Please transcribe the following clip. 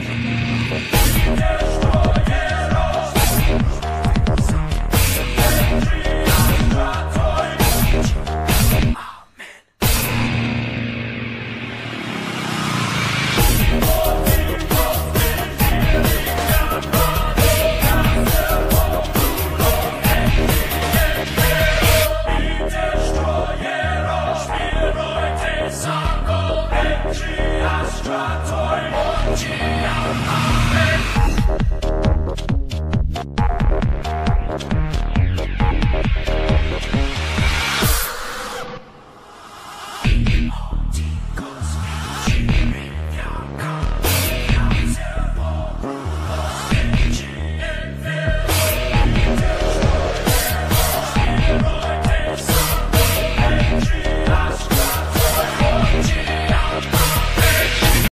coming. 只要他。